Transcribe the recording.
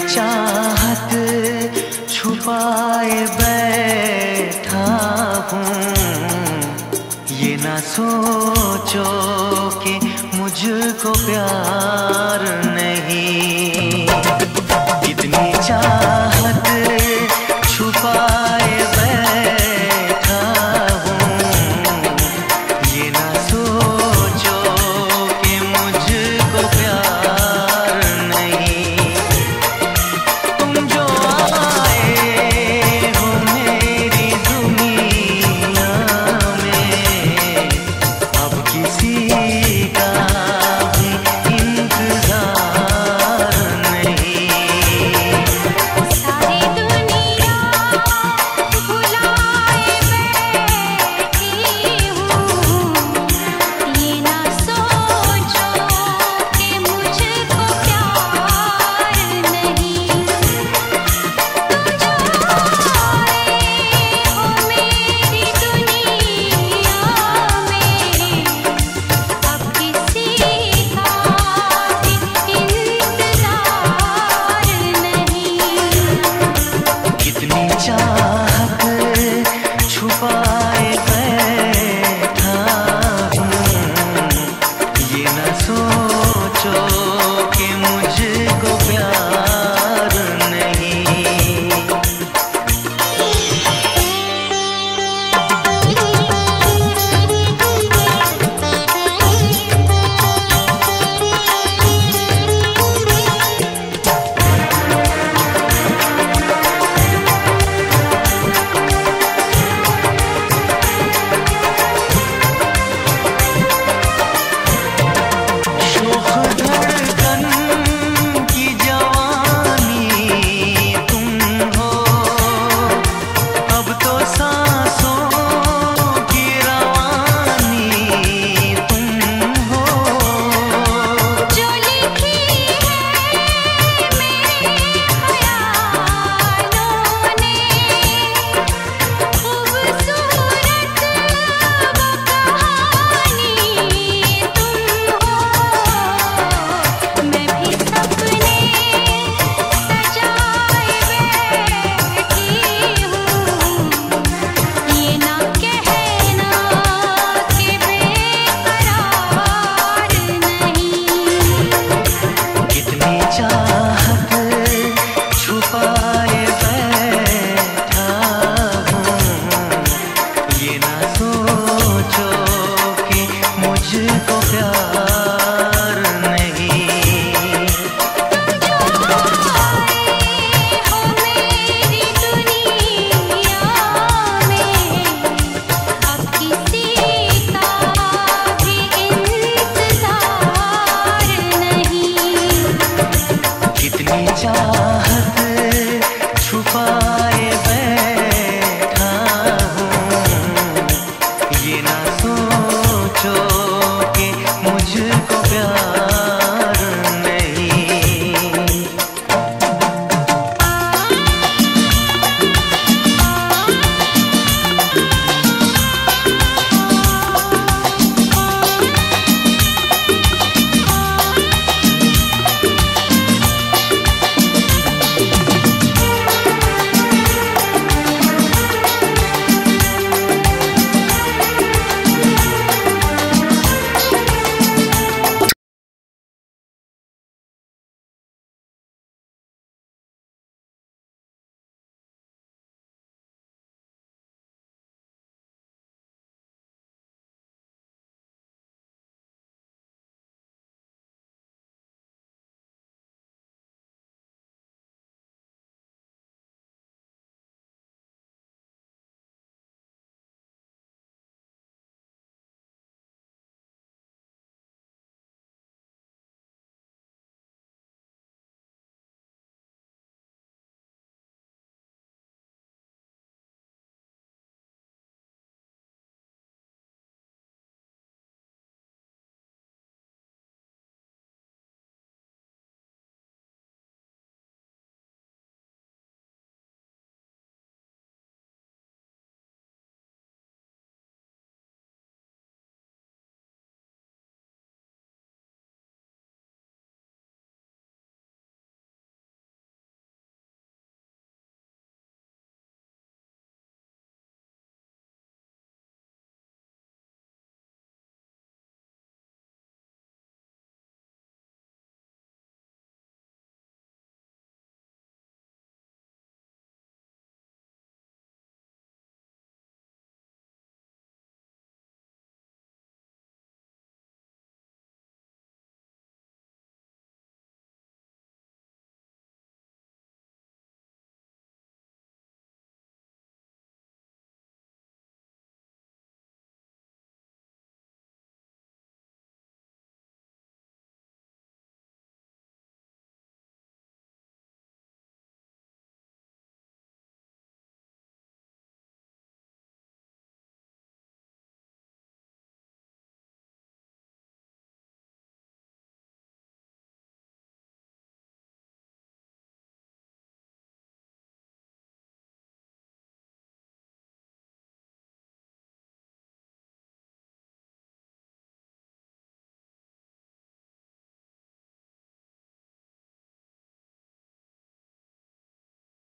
चाहत छुपाए बैठा हूँ। ये ना सोचो कि मुझको प्यार नहीं। कितनी चाह 错。को प्यार